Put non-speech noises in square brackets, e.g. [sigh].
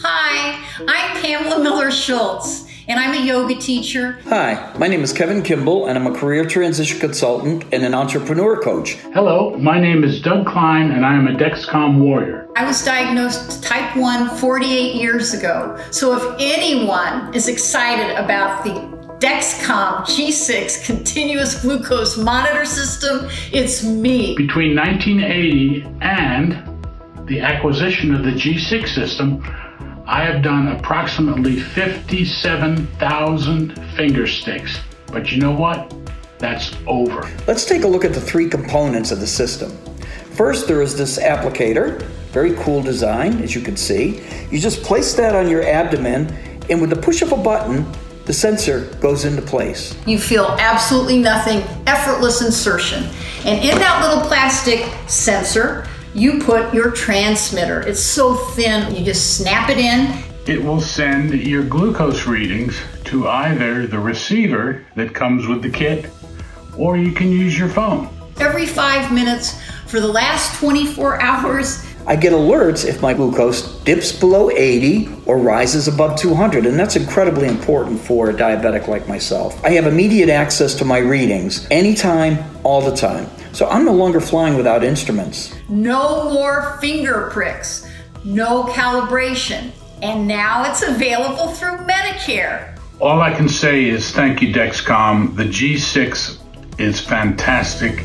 Hi, I'm Pamela Miller Schultz, and I'm a yoga teacher. Hi, my name is Kevin Kimball, and I'm a career transition consultant and an entrepreneur coach. Hello, my name is Doug Klein, and I am a Dexcom warrior. I was diagnosed type 1 48 years ago. So if anyone is excited about the Dexcom G6 continuous glucose monitor system, it's me. Between 1980 and the acquisition of the G6 system, I have done approximately 57,000 finger sticks. But you know what? That's over. Let's take a look at the three components of the system. First, there is this applicator, very cool design, as you can see. You just place that on your abdomen, and with the push of a button, the sensor goes into place. You feel absolutely nothing, effortless insertion. And in that little plastic sensor, you put your transmitter. It's so thin, you just snap it in. It will send your glucose readings to either the receiver that comes with the kit or you can use your phone. Every five minutes for the last 24 [laughs] hours, I get alerts if my glucose dips below 80 or rises above 200, and that's incredibly important for a diabetic like myself. I have immediate access to my readings anytime, all the time. So I'm no longer flying without instruments. No more finger pricks, no calibration, and now it's available through Medicare. All I can say is thank you, Dexcom. The G6 is fantastic.